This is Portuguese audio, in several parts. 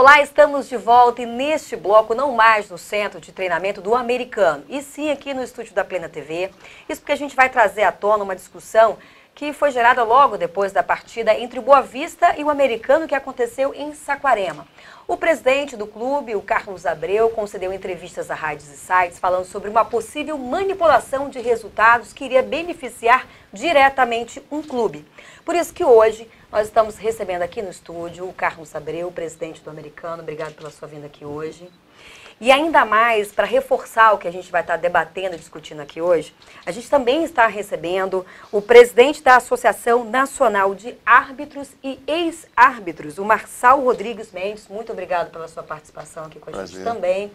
Olá, estamos de volta e neste bloco não mais no centro de treinamento do americano, e sim aqui no estúdio da Plena TV. Isso porque a gente vai trazer à tona uma discussão que foi gerada logo depois da partida entre o Boa Vista e o americano que aconteceu em Saquarema. O presidente do clube, o Carlos Abreu, concedeu entrevistas a rádios e sites falando sobre uma possível manipulação de resultados que iria beneficiar diretamente um clube. Por isso que hoje nós estamos recebendo aqui no estúdio o Carlos Abreu, presidente do americano. Obrigado pela sua vinda aqui hoje. E ainda mais, para reforçar o que a gente vai estar debatendo e discutindo aqui hoje, a gente também está recebendo o presidente da Associação Nacional de Árbitros e Ex-Árbitros, o Marçal Rodrigues Mendes. Muito obrigado pela sua participação aqui com a Prazer. gente também.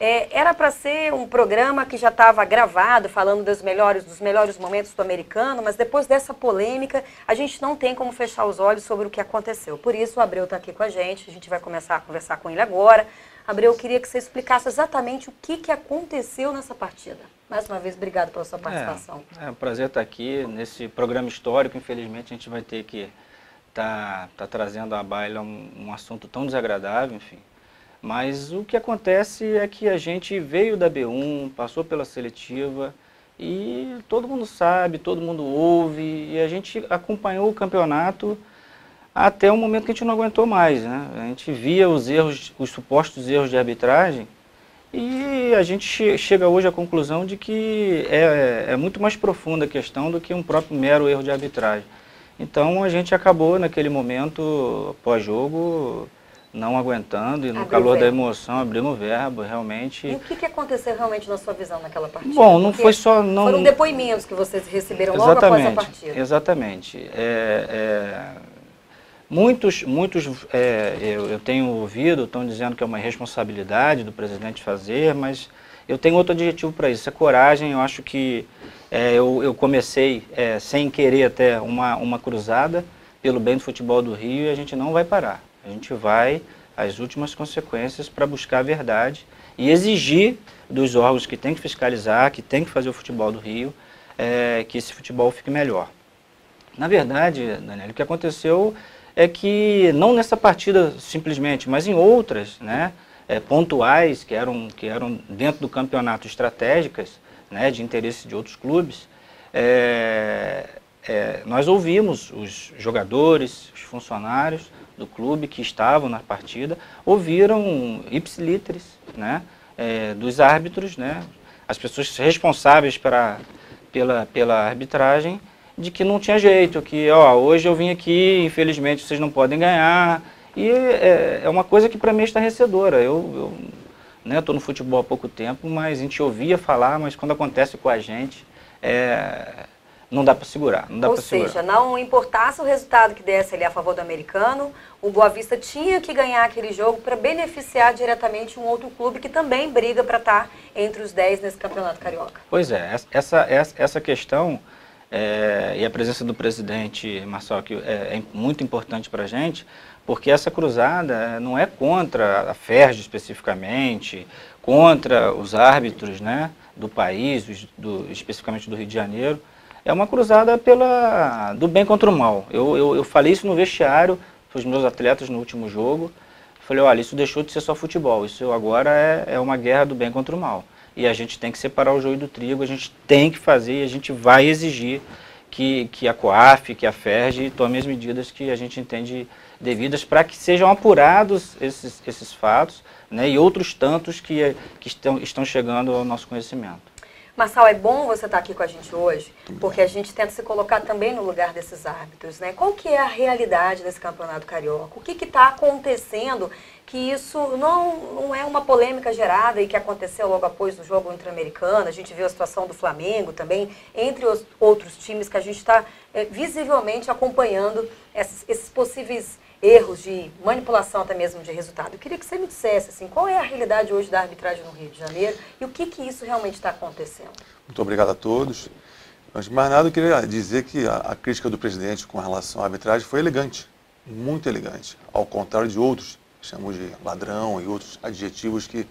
É, era para ser um programa que já estava gravado, falando dos melhores, dos melhores momentos do americano, mas depois dessa polêmica, a gente não tem como fechar os olhos sobre o que aconteceu. Por isso, o Abreu está aqui com a gente, a gente vai começar a conversar com ele agora. Abreu, eu queria que você explicasse exatamente o que, que aconteceu nessa partida. Mais uma vez, obrigado pela sua participação. É, é um prazer estar aqui nesse programa histórico. Infelizmente, a gente vai ter que estar tá, tá trazendo à baila um, um assunto tão desagradável, enfim. Mas o que acontece é que a gente veio da B1, passou pela seletiva e todo mundo sabe, todo mundo ouve e a gente acompanhou o campeonato até o momento que a gente não aguentou mais. Né? A gente via os erros, os supostos erros de arbitragem e a gente che chega hoje à conclusão de que é, é muito mais profunda a questão do que um próprio mero erro de arbitragem. Então a gente acabou naquele momento pós-jogo não aguentando e no Abriu calor da emoção abrimos o verbo, realmente. E o que, que aconteceu realmente na sua visão naquela partida? Bom, não Porque foi só... Não... Foram depoimentos que vocês receberam logo após a partida. Exatamente. É, é Muitos, muitos é, eu, eu, tenho ouvido, estão dizendo que é uma responsabilidade do presidente fazer, mas eu tenho outro adjetivo para isso, é coragem. Eu acho que é, eu, eu, comecei é, sem querer até uma, uma cruzada pelo bem do futebol do Rio e a gente não vai parar. A gente vai às últimas consequências para buscar a verdade e exigir dos órgãos que têm que fiscalizar, que têm que fazer o futebol do Rio, é, que esse futebol fique melhor. Na verdade, Daniel, o que aconteceu é que não nessa partida simplesmente, mas em outras, né, é, pontuais que eram que eram dentro do campeonato estratégicas, né, de interesse de outros clubes, é, é, nós ouvimos os jogadores, os funcionários do clube que estavam na partida, ouviram ipsiliteres, né, é, dos árbitros, né, as pessoas responsáveis para, pela, pela arbitragem, de que não tinha jeito, que ó, hoje eu vim aqui, infelizmente vocês não podem ganhar. E é, é uma coisa que para mim é estarrecedora. Eu, eu estou né, no futebol há pouco tempo, mas a gente ouvia falar, mas quando acontece com a gente, é, não dá para segurar. Não dá Ou seja, segurar. não importasse o resultado que desse ali a favor do americano, o Boa Vista tinha que ganhar aquele jogo para beneficiar diretamente um outro clube que também briga para estar tá entre os 10 nesse campeonato carioca. Pois é, essa, essa, essa questão é, e a presença do presidente Marçal que é, é muito importante para a gente, porque essa cruzada não é contra a FERJ especificamente, contra os árbitros né, do país, do, especificamente do Rio de Janeiro, é uma cruzada pela, do bem contra o mal. Eu, eu, eu falei isso no vestiário para os meus atletas no último jogo, falei, olha, isso deixou de ser só futebol, isso agora é, é uma guerra do bem contra o mal e a gente tem que separar o joio do trigo, a gente tem que fazer e a gente vai exigir que, que a COAF, que a FERJ tome as medidas que a gente entende devidas para que sejam apurados esses, esses fatos né, e outros tantos que, que estão, estão chegando ao nosso conhecimento. Marçal, é bom você estar aqui com a gente hoje, porque a gente tenta se colocar também no lugar desses árbitros, né? Qual que é a realidade desse campeonato carioca? O que está acontecendo que isso não, não é uma polêmica gerada e que aconteceu logo após o jogo inter-americano. A gente viu a situação do Flamengo também, entre os outros times que a gente está é, visivelmente acompanhando esses, esses, possíveis erros de manipulação até mesmo de resultado. Eu queria que você me dissesse assim, qual é a realidade hoje da arbitragem no Rio de Janeiro e o que, que isso realmente está acontecendo. Muito obrigado a todos. Antes de mais nada, eu queria dizer que a, a crítica do presidente com relação à arbitragem foi elegante, muito elegante, ao contrário de outros chamamos de ladrão e outros adjetivos que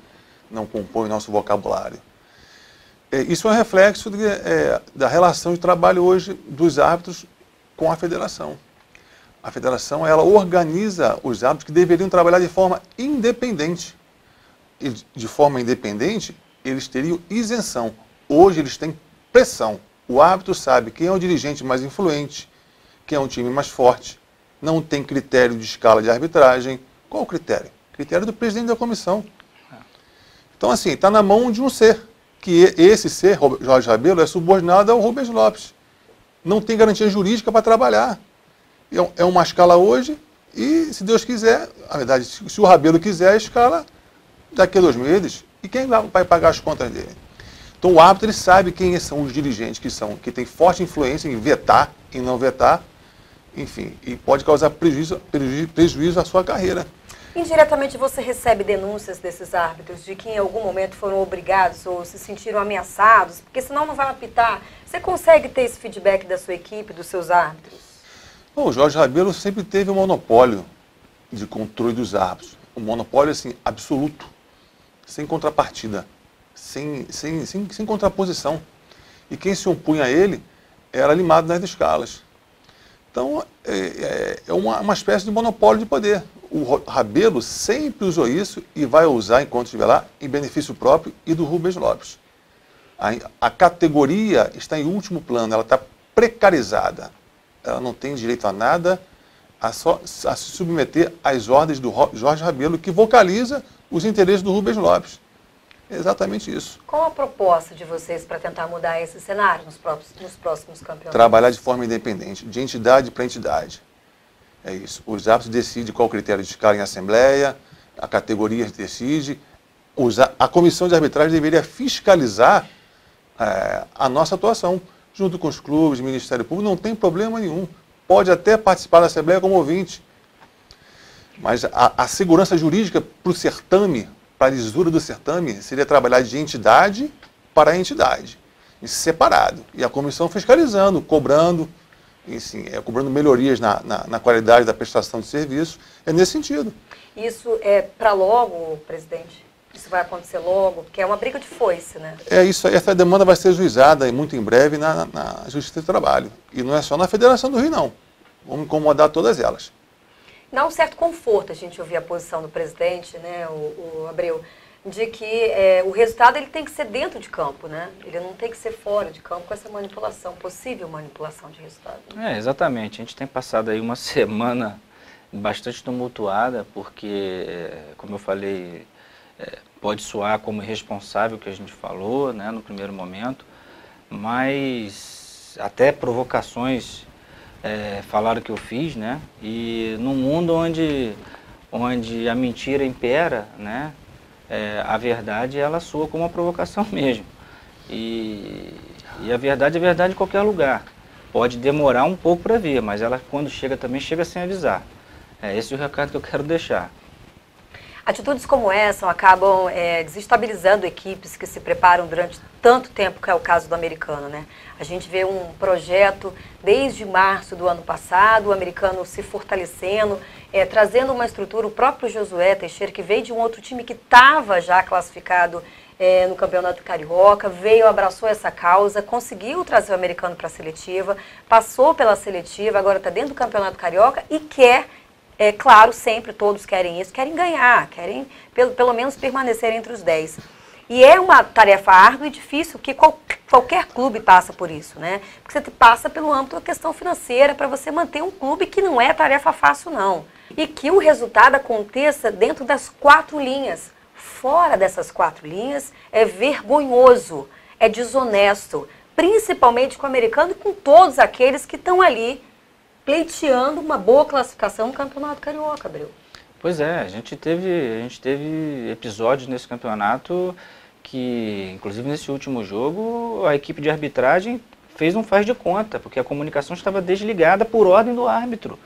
não compõem nosso vocabulário. É, isso é um reflexo de, é, da relação de trabalho hoje dos árbitros com a federação. A federação ela organiza os árbitros que deveriam trabalhar de forma independente. E de forma independente, eles teriam isenção. Hoje eles têm pressão. O árbitro sabe quem é o dirigente mais influente, quem é um time mais forte. Não tem critério de escala de arbitragem. Qual o critério? Critério do presidente da comissão. Então, assim, está na mão de um ser, que esse ser, Jorge Rabelo, é subordinado ao Rubens Lopes. Não tem garantia jurídica para trabalhar. É, é uma escala hoje e, se Deus quiser, na verdade, se o Rabelo quiser, a escala daqui a dois meses. E quem vai pagar as contas dele? Então o árbitro ele sabe quem são os dirigentes que são, que tem forte influência em vetar, em não vetar, enfim, e pode causar prejuízo, prejuízo, prejuízo à sua carreira. Indiretamente você recebe denúncias desses árbitros de que em algum momento foram obrigados ou se sentiram ameaçados, porque senão não vai apitar. Você consegue ter esse feedback da sua equipe, dos seus árbitros? Bom, o Jorge Rabelo sempre teve um monopólio de controle dos árbitros. Um monopólio assim, absoluto, sem contrapartida, sem, sem, sem, sem contraposição. E quem se opunha a ele era limado nas escalas. Então, é, é, é uma, uma espécie de monopólio de poder o Rabelo sempre usou isso e vai usar, enquanto estiver lá, em benefício próprio e do Rubens Lopes. A, a categoria está em último plano, ela está precarizada. Ela não tem direito a nada, a, só, a se submeter às ordens do Jorge Rabelo, que vocaliza os interesses do Rubens Lopes. É exatamente isso. Qual a proposta de vocês para tentar mudar esse cenário nos próximos, nos próximos campeonatos? Trabalhar de forma independente, de entidade para entidade. É isso. Os árbitros decidem qual critério de escala em assembleia, a categoria decide. a comissão de arbitragem deveria fiscalizar é, a nossa atuação, junto com os clubes, Ministério Público, não tem problema nenhum. Pode até participar da assembleia como ouvinte. Mas a, a segurança jurídica para o certame, para a lisura do certame, seria trabalhar de entidade para entidade, separado. E a comissão fiscalizando, cobrando, e, sim, é, cobrando melhorias na, na, na, qualidade da prestação de serviço. É nesse sentido. Isso é para logo, presidente? Isso vai acontecer logo? Porque é uma briga de foice, né? É isso. Essa demanda vai ser juizada muito em breve na, na Justiça do Trabalho. E não é só na Federação do Rio, não. Vamos incomodar todas elas. Dá um certo conforto a gente ouvir a posição do presidente, né, o, o Abreu, de que é, o resultado ele tem que ser dentro de campo, né? Ele não tem que ser fora de campo com essa manipulação, possível manipulação de resultado. É, exatamente. A gente tem passado aí uma semana bastante tumultuada, porque, é, como eu falei, é, pode soar como irresponsável que a gente falou, né, no primeiro momento, mas até provocações é, falaram que eu fiz, né? E num mundo onde, onde a mentira impera, né? é, a verdade ela soa como uma provocação mesmo. E, e a verdade é verdade em qualquer lugar. Pode demorar um pouco para ver, mas ela quando chega também chega sem avisar. É esse o recado que eu quero deixar. Atitudes como essa acabam é, desestabilizando equipes que se preparam durante tanto tempo, que é o caso do americano. Né? A gente vê um projeto desde março do ano passado, o americano se fortalecendo, é, trazendo uma estrutura, o próprio Josué Teixeira, que veio de um outro time que estava já classificado é, no Campeonato Carioca, veio, abraçou essa causa, conseguiu trazer o americano para a seletiva, passou pela seletiva, agora está dentro do Campeonato Carioca e quer é claro, sempre todos querem isso, querem ganhar, querem pelo, pelo menos permanecer entre os 10. E é uma tarefa árdua e difícil, que qual, qualquer clube passa por isso, né? Porque você passa pelo âmbito da questão financeira para você manter um clube que não é tarefa fácil, não. E que o resultado aconteça dentro das quatro linhas. Fora dessas quatro linhas é vergonhoso, é desonesto, principalmente com o americano e com todos aqueles que estão ali pleiteando uma boa classificação no Campeonato Carioca, Abreu. Pois é, a gente teve, a gente teve episódios nesse campeonato que, inclusive nesse último jogo, a equipe de arbitragem fez um faz de conta, porque a comunicação estava desligada por ordem do árbitro.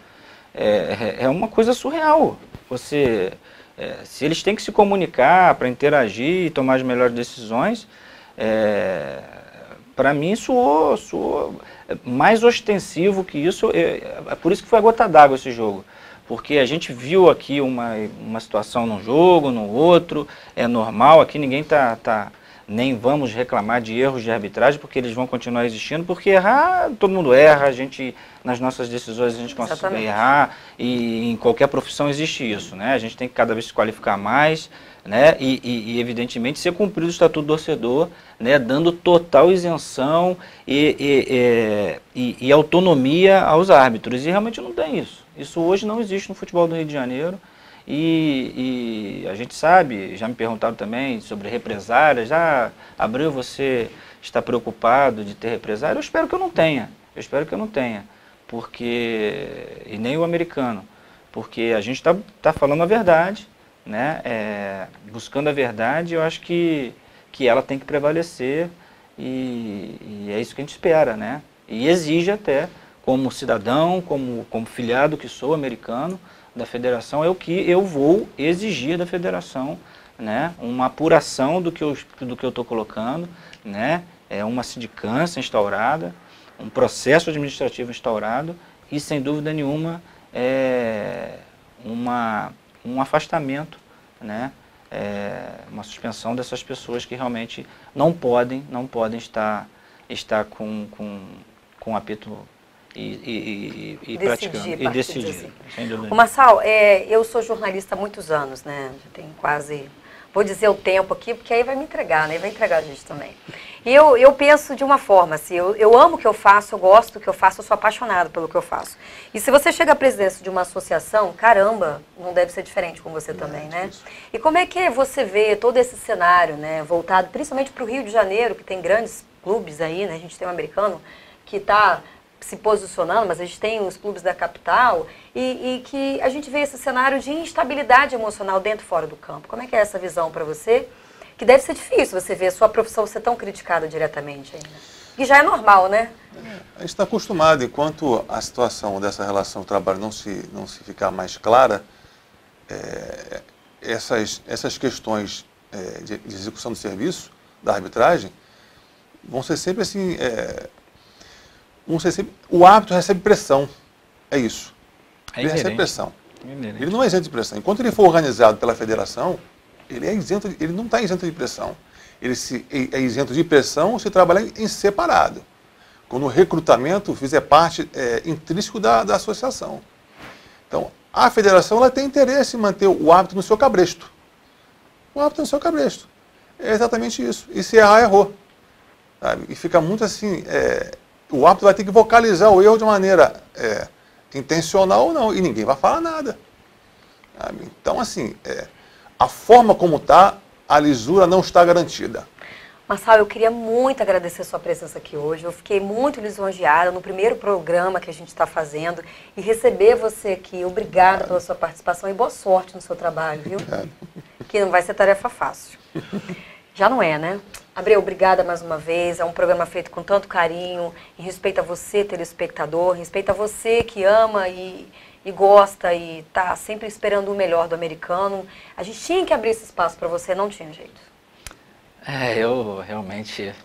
É, é, é uma coisa surreal. Você, é, se eles têm que se comunicar para interagir e tomar as melhores decisões, é, para mim soou, soou mais ostensivo que isso, é, é por isso que foi a gota d'água esse jogo. Porque a gente viu aqui uma, uma situação num jogo, no outro, é normal, aqui ninguém está tá, nem vamos reclamar de erros de arbitragem, porque eles vão continuar existindo, porque errar, todo mundo erra, a gente, nas nossas decisões, a gente consegue Exatamente. errar, e em qualquer profissão existe isso, né? A gente tem que cada vez se qualificar mais, né? E, e, e evidentemente, ser cumprido o Estatuto do Torcedor, né? Dando total isenção e, e autonomia aos árbitros, e realmente não tem isso. Isso hoje não existe no futebol do Rio de Janeiro, e, e, a gente sabe, já me perguntaram também sobre represárias. Já, Abreu, você está preocupado de ter represária? Eu espero que eu não tenha. Eu espero que eu não tenha. Porque, e nem o americano. Porque a gente está tá falando a verdade, né? É, buscando a verdade, eu acho que, que ela tem que prevalecer. E, e é isso que a gente espera, né? E exige até, como cidadão, como, como filiado que sou americano, da federação é o que eu vou exigir da federação, né? Uma apuração do que eu do que eu estou colocando, né? É uma sindicância instaurada, um processo administrativo instaurado e sem dúvida nenhuma é uma um afastamento, né? É uma suspensão dessas pessoas que realmente não podem não podem estar estar com com com apito e, e, e, praticando, e decidir. Assim. O Marçal, é, eu sou jornalista há muitos anos, né? Já tem quase, vou dizer o tempo aqui, porque aí vai me entregar, né? Vai entregar a gente também. E eu, eu penso de uma forma, assim, eu, eu amo o que eu faço, eu gosto do que eu faço, eu sou apaixonado pelo que eu faço. E se você chega à presidência de uma associação, caramba, não deve ser diferente com você também, né? E como é que você vê todo esse cenário, né? Voltado principalmente para o Rio de Janeiro, que tem grandes clubes aí, né? A gente tem um americano que está se posicionando, mas a gente tem os clubes da capital e, e, que a gente vê esse cenário de instabilidade emocional dentro e fora do campo. Como é que é essa visão para você? Que deve ser difícil você ver a sua profissão ser tão criticada diretamente ainda. E já é normal, né? A gente está acostumado, enquanto a situação dessa relação trabalho não se, não se ficar mais clara, é, essas, essas questões é, de, de, execução do serviço, da arbitragem, vão ser sempre assim, é, recebe, o árbitro recebe pressão. É isso. É ele recebe pressão. Ele não é isento de pressão. Enquanto ele for organizado pela federação, ele é isento, ele não está isento de pressão. Ele se, é isento de pressão se trabalhar em separado. Quando o recrutamento fizer parte é, intrínseco da, da associação. Então, a federação ela tem interesse em manter o árbitro no seu cabresto. O árbitro no seu cabresto. É exatamente isso. E se errar, errou. Sabe? E fica muito assim, é, o árbitro vai ter que vocalizar o erro de maneira é, intencional ou não, e ninguém vai falar nada. Sabe? Então, assim, é, a forma como está, a lisura não está garantida. Marçal, eu queria muito agradecer a sua presença aqui hoje. Eu fiquei muito lisonjeada no primeiro programa que a gente está fazendo e receber você aqui. Obrigada pela sua participação e boa sorte no seu trabalho, viu? Obrigado. Que não vai ser tarefa fácil. Já não é, né? Abreu, obrigada mais uma vez. É um programa feito com tanto carinho, em respeito a você, telespectador, em respeito a você que ama e, e gosta e está sempre esperando o melhor do americano. A gente tinha que abrir esse espaço para você, não tinha jeito. É, eu realmente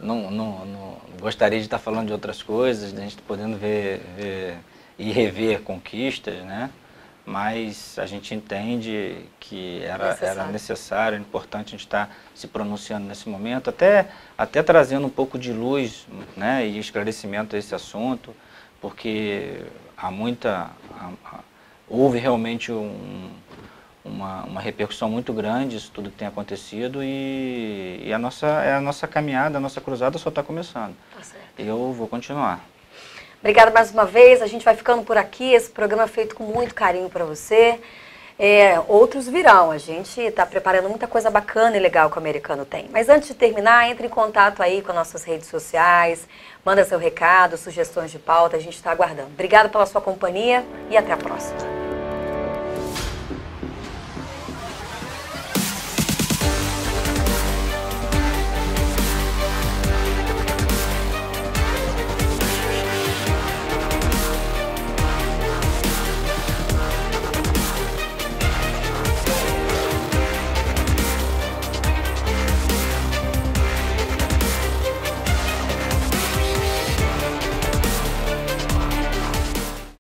não, não, não, gostaria de estar falando de outras coisas, de a gente podendo ver, ver e rever conquistas, né? Mas a gente entende que era necessário, era necessário importante a gente estar se pronunciando nesse momento, até, até trazendo um pouco de luz né, e esclarecimento a esse assunto, porque há muita. Há, houve realmente um, uma, uma repercussão muito grande isso tudo que tem acontecido e, e a, nossa, a nossa caminhada, a nossa cruzada só está começando. Tá Eu vou continuar. Obrigada mais uma vez. A gente vai ficando por aqui. Esse programa é feito com muito carinho para você. É, outros virão. A gente está preparando muita coisa bacana e legal que o americano tem. Mas antes de terminar, entre em contato aí com nossas redes sociais, manda seu recado, sugestões de pauta. A gente está aguardando. Obrigada pela sua companhia e até a próxima.